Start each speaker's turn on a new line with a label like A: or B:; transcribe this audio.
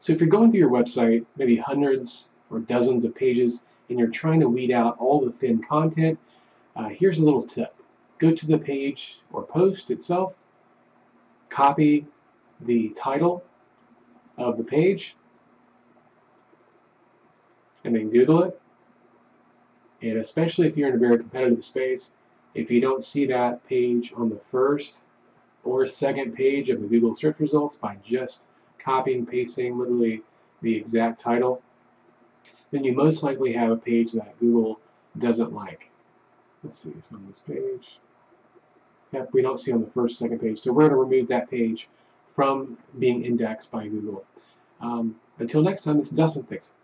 A: So if you're going through your website, maybe hundreds or dozens of pages, and you're trying to weed out all the thin content, uh, here's a little tip. Go to the page or post itself, copy the title of the page, and then Google it. And especially if you're in a very competitive space, if you don't see that page on the first or second page of the Google search results by just copying, pasting literally the exact title, then you most likely have a page that Google doesn't like. Let's see, it's on this page. Yep, we don't see on the first, second page. So we're going to remove that page from being indexed by Google. Um, until next time, this is Dustin. Thanks.